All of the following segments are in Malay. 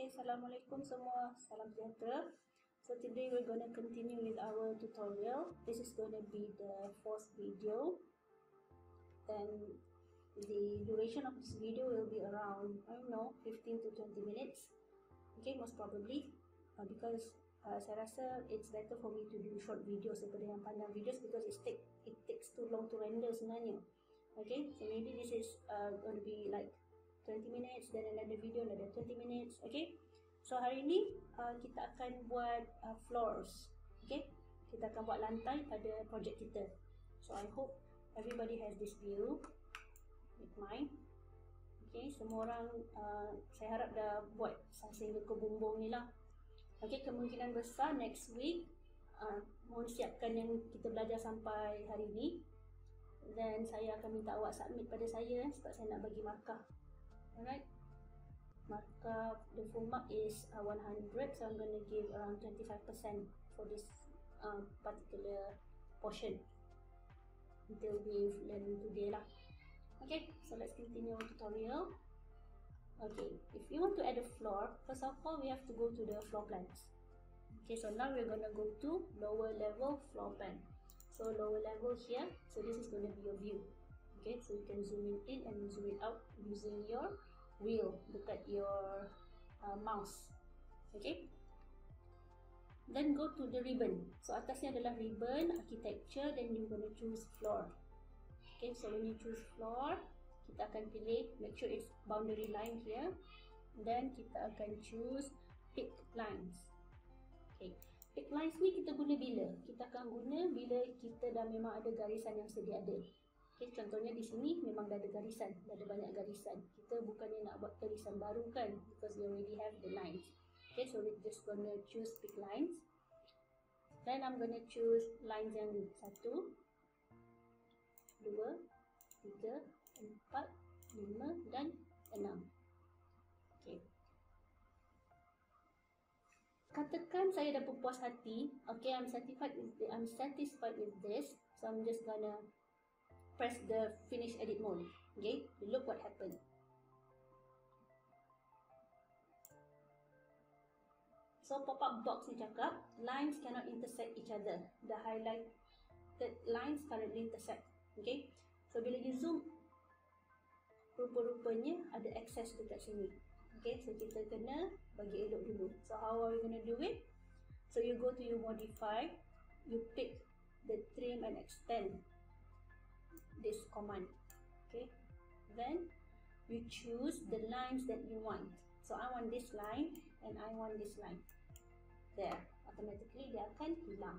Okay, Assalamualaikum semua. Salam sejahtera. So today we're going to continue with our tutorial. This is going to be the fourth video. Then the duration of this video will be around, I don't know, 15 to 20 minutes. Okay, most probably. Uh, because uh, saya rasa it's better for me to do short videos daripada yang panjang videos because it, take, it takes too long to render sebenarnya. Okay, so maybe this is uh, going to be like 20 minutes then another video another 20 minutes okay? So hari ni uh, kita akan buat uh, floors okay? Kita akan buat lantai pada projek kita. So i hope everybody has this view with mine okay? Semua orang uh, saya harap dah buat sehingga ke bumbung ni lah. Okay kemungkinan besar next week uh, mohon siapkan yang kita belajar sampai hari ni. Dan saya akan minta awak submit pada saya sebab saya nak bagi markah Alright. Maka the full mark is uh, 100, so I'm going to give around 25% for this uh, particular portion until we learn today lah. Okay, so let's continue our tutorial. Okay, if you want to add a floor, first of all, we have to go to the floor plans. Okay, so now we're going to go to lower level floor plan. So lower level here, so this is going to be your view okay so you can zoom in in and zoom it out using your wheel dekat your uh, mouse. Okay? Then go to the ribbon. So atasnya adalah ribbon architecture then you going to choose floor. Okay so when you choose floor kita akan pilih make sure it's boundary line here. Then kita akan choose pick lines. Okay. Pick lines ni kita guna bila? Kita akan guna bila kita dah memang ada garisan yang sedia ada Okay, contohnya di sini memang dah ada garisan, dah ada banyak garisan. Kita bukannya nak buat garisan baru kan, because we already have the lines. Okay, so we just gonna choose pick lines. Then I'm gonna choose lines yang ni. Satu, dua, tiga, empat, lima dan enam. Okay. Katakan saya dah berpuas hati. Okay, I'm satisfied with the, I'm satisfied with this. So I'm just gonna press the finish edit mode. Okay, look what happened. So pop-up box ni cakap, lines cannot intersect each other. The highlighted lines currently intersect. Okay, so bila you zoom, rupa-rupanya ada access dekat sini. Okay, so kita kena bagi elok dulu. So how are we going to do it? So you go to your modify, you pick the trim and extend this command okay? Then you choose the lines that you want. So I want this line and I want this line. There automatically dia akan hilang.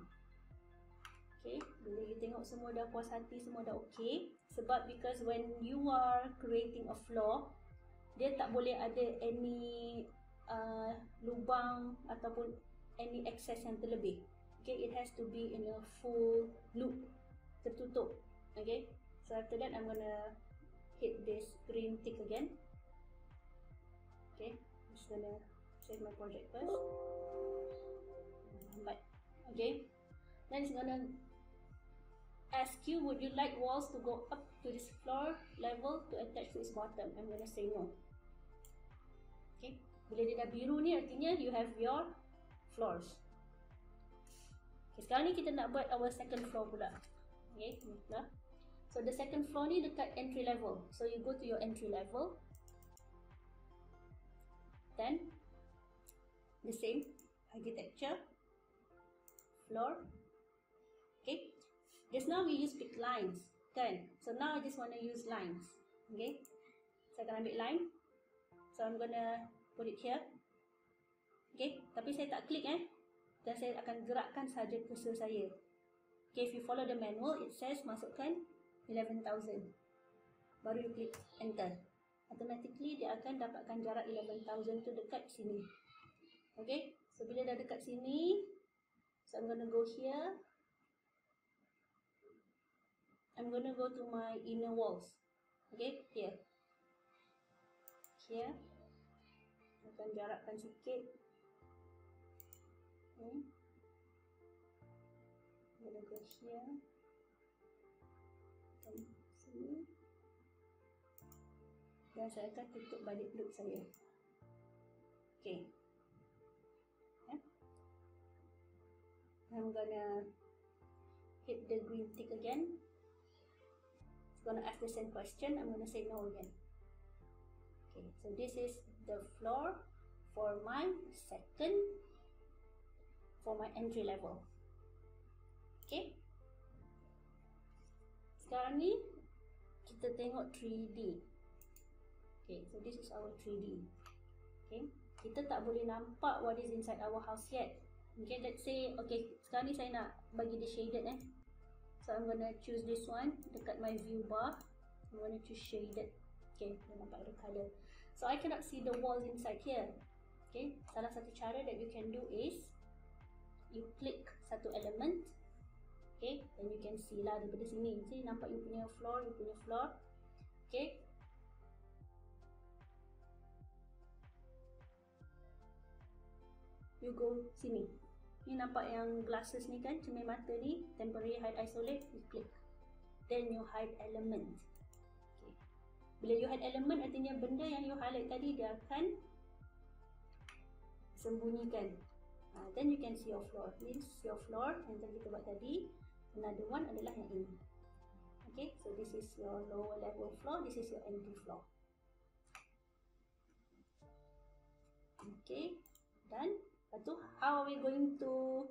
Okay bila you tengok semua dah puas hati semua dah okay sebab because when you are creating a floor dia tak boleh ada any uh, lubang ataupun any access yang terlebih. Okay it has to be in a full loop tertutup okay so after that i'm gonna hit this green tick again. Okay i'm just gonna save my project first. But okay. Then it's gonna ask you would you like walls to go up to this floor level to attach to its bottom? I'm gonna say no. Okay bila dia dah biru ni artinya you have your floors. Okay sekarang ni kita nak buat our second floor pula. Okay ni dah So the second floor ni dekat entry level. So you go to your entry level. Then the same architecture floor. Okay. Just now we use pick lines. Kan? So now I just want to use lines. Okay. Saya akan ambil line. So I'm gonna put it here. Okay. Tapi saya tak klik eh. Dan saya akan gerakkan saja cursor saya. Okay. If you follow the manual, it says masukkan 11,000 baru you klik enter. Automatically dia akan dapatkan jarak 11,000 tu dekat sini. Okay? So bila dah dekat sini so I'm gonna go here. I'm gonna go to my inner walls. Okay? Here. Here. Akan jarakkan sikit. Okay. I'm gonna go here dan saya akan tutup balik loop saya. Okay. Eh? I'm gonna hit the green tick again. It's gonna ask the same question. I'm gonna say no again. Okay, so this is the floor for my second for my entry level. Okay. Sekarang ni kita tengok 3D. Okay, so this is our 3D. Okay, kita tak boleh nampak what is inside our house yet. Okay, let's say, okay, sekarang ni saya nak bagi dia shaded eh. So, I'm gonna choose this one dekat my view bar. I'm gonna choose shaded. Okay, nampak ada color. So, I cannot see the walls inside here. Okay, salah satu cara that you can do is you click satu element. Okay, then you can see lah daripada sini. See, nampak you punya floor, you punya floor. Okay, you go sini. Ni nampak yang glasses ni kan, cermin mata ni, temporary hide isolate, you click. Then you hide element. Okay. Bila you hide element, artinya benda yang you highlight tadi, dia akan sembunyikan. Uh, then you can see your floor. This your floor yang tadi kita buat tadi. Another one adalah yang ini. Okay, so this is your lower level floor, this is your entry floor. Okay, done. Lepas tu, how are we going to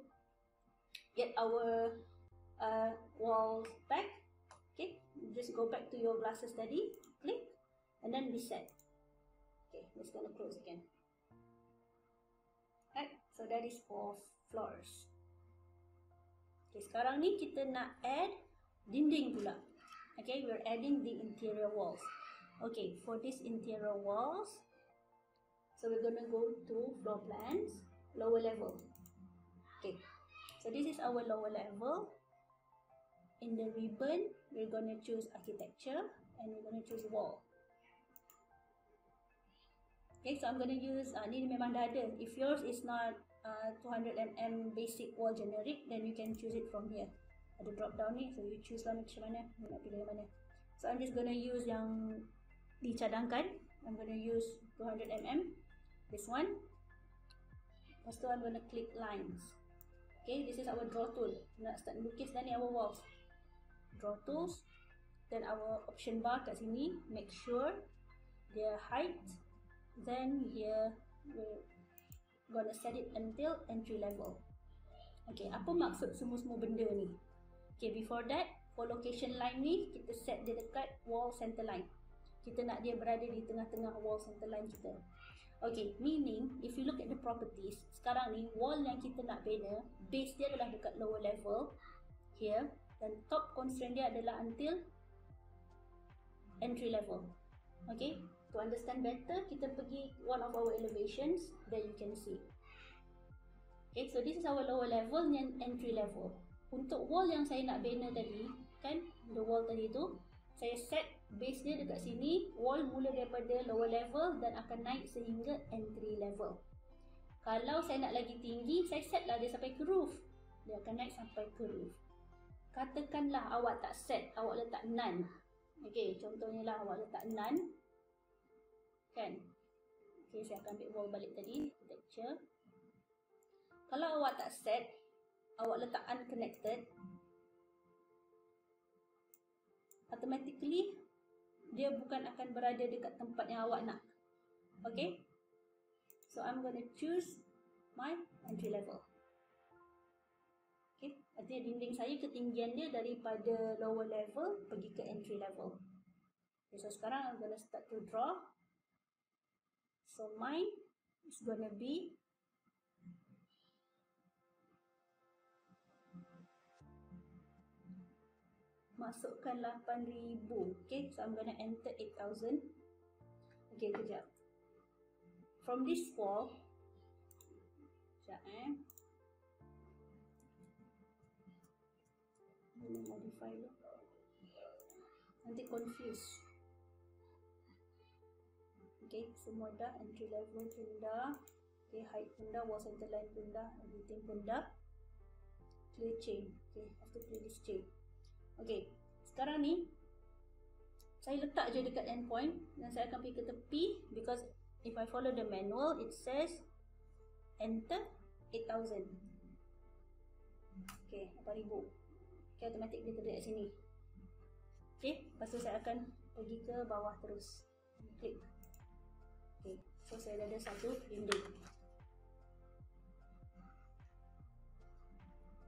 get our uh, walls back? Okay, just go back to your glasses tadi, click, and then reset. Okay, let's gonna close again. Right, so that is for floors. Okay, sekarang ni kita nak add dinding pula. Okay, we're adding the interior walls. Okay, for this interior walls, so we're gonna go to floor plans lower level. Okay, so this is our lower level. In the ribbon, we're to choose architecture and we're to choose wall. Okay, so I'm to use, uh, ni memang dah ada. If yours is not uh, 200mm basic wall generic, then you can choose it from here. Ada drop down ni, so you choose lah macam mana, nak pilih yang mana. So I'm just to use yang dicadangkan. I'm to use 200mm, this one. Lepas tu I'm gonna click lines. Okay, this is our draw tool. Nak start lukis dah ni our walls. Draw tools. Then our option bar kat sini. Make sure their height. Then here we're gonna set it until entry level. Okay, apa maksud semua-semua benda ni? Okay, before that, for location line ni, kita set dia dekat wall center line. Kita nak dia berada di tengah-tengah wall center line kita. Okay, meaning if you look at the properties, sekarang ni wall yang kita nak bina, base dia adalah dekat lower level here dan top constraint dia adalah until entry level. Okay, to understand better, kita pergi one of our elevations that you can see. Okay, so this is our lower level and entry level. Untuk wall yang saya nak bina tadi, kan, the wall tadi tu, saya set base dia dekat sini wall mula daripada lower level dan akan naik sehingga entry level. Kalau saya nak lagi tinggi saya set lah dia sampai ke roof. Dia akan naik sampai ke roof. Katakanlah awak tak set awak letak none. Ok contohnya lah awak letak none. Kan? Ok saya akan ambil wall balik tadi architecture. Kalau awak tak set awak letak unconnected automatically dia bukan akan berada dekat tempat yang awak nak. Okay? So, I'm going to choose my entry level. Okay? Artinya dinding saya ketinggian dia daripada lower level pergi ke entry level. Okay, so sekarang I'm going to start to draw. So, mine is going to be masukkan 8000 okay? So i'm gonna enter 8000 okay kejap. From this wall kejap eh? Mana modify lo nanti confuse okay semua dah. Entry level pun dah. Okay height pun dah. Wall center line pun dah. Everything pun dah. Clear chain. Okay after clear this chain Okay, sekarang ni saya letak je dekat endpoint dan saya akan pergi ke tepi because if I follow the manual it says enter 8000 Okay, 8000. Okay, automatik dia terdekat sini. Okay, lepas tu saya akan pergi ke bawah terus. Klik. Okay, so saya dah ada satu dinding.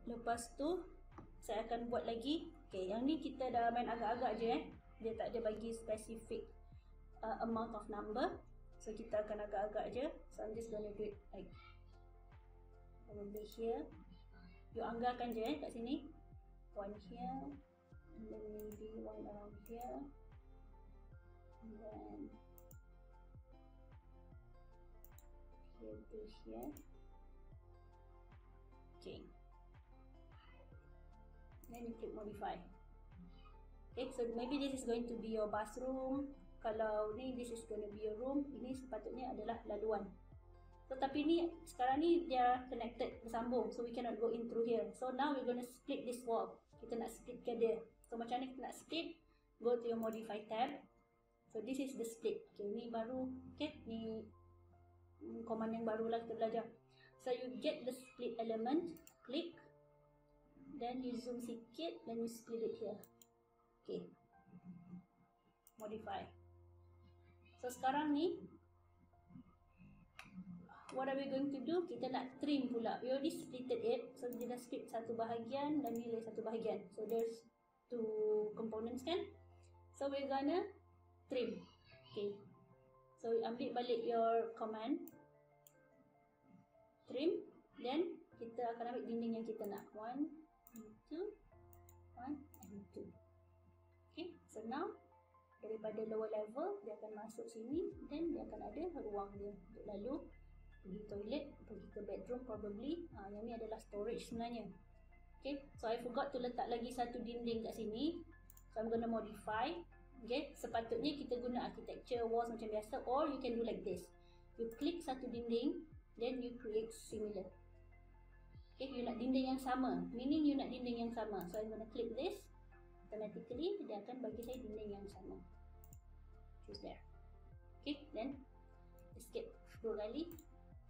Lepas tu, saya akan buat lagi. Okay, yang ni kita dah main agak-agak je eh. Dia tak ada bagi spesifik uh, amount of number. So, kita akan agak-agak je. So, I'm just gonna do it like probably here. You anggarkan je eh kat sini. One here. And then maybe one around here. And then here to here. Then you click modify. Okay, so maybe this is going to be your bathroom. Kalau ni this is going to be your room, ini sepatutnya adalah laluan. So tapi ni sekarang ni dia connected bersambung, so we cannot go in through here. So now we're going to split this wall. Kita nak split ke dia. So macam ni kita nak split, go to your modify tab. So this is the split. Okay, ni baru. Okay, ni command yang baru lah kita belajar. So you get the split element, click then you zoom sikit then you split it here. Okay. Modify. So sekarang ni what are we going to do? Kita nak trim pula. We already splitted it. So kita split satu bahagian dan nilai satu bahagian. So there's two components kan? So we're gonna trim. Okay. So ambil balik your command. Trim. Then kita akan ambil dinding yang kita nak. One two, one and two. Okay, so now daripada lower level dia akan masuk sini then dia akan ada ruang dia untuk lalu pergi toilet, pergi ke bedroom probably. Ha, yang ni adalah storage sebenarnya. Okay, so I forgot to letak lagi satu dinding kat sini. So I'm gonna modify. Okay, sepatutnya kita guna architecture walls macam biasa or you can do like this. You click satu dinding, then you create similar. Okay, you nak dinding yang sama. Meaning you nak dinding yang sama. So, I'm to click this. Automatically, dia akan bagi saya dinding yang sama. Choose there. Okay, then escape dua kali.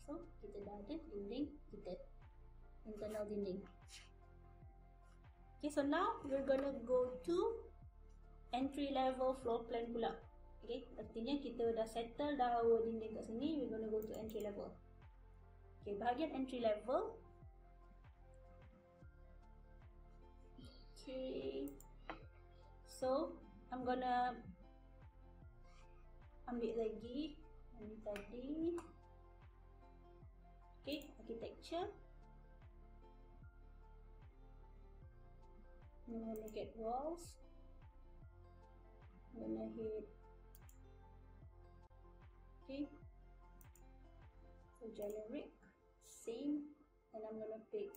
So, kita dah ada dinding kita. Internal dinding. Okay, so now we're gonna go to entry level floor plan pula. Okay, artinya kita dah settle dah our dinding kat sini. We're gonna go to entry level. Okay, bahagian entry level, Okay. So, I'm gonna ambil lagi ini tadi. Okay, architecture. I'm gonna get walls. I'm gonna hit. Okay. So generic, same, and I'm gonna pick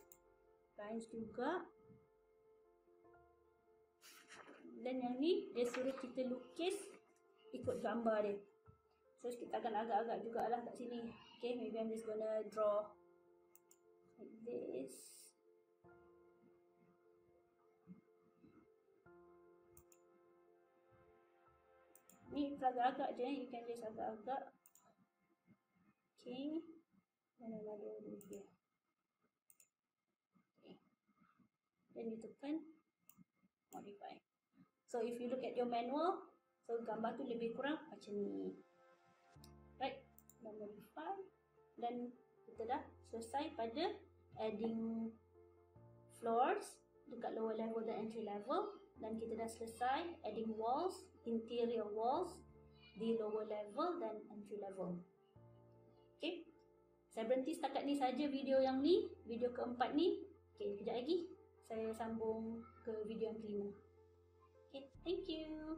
lines juga. Dan yang ni dia suruh kita lukis ikut gambar dia. So kita akan agak-agak jugalah kat sini. Okay, maybe I'm just gonna draw like this. Ni agak-agak je, you can just agak-agak. Okay. Dan another one here. Okay. Then you tekan modify. So if you look at your manual, so gambar tu lebih kurang macam ni. Right, dan modify. Dan kita dah selesai pada adding floors dekat lower level dan entry level. Dan kita dah selesai adding walls, interior walls di lower level dan entry level. Okay, saya berhenti setakat ni saja video yang ni, video keempat ni. Okay, kejap lagi saya sambung ke video yang kelima. Thank you.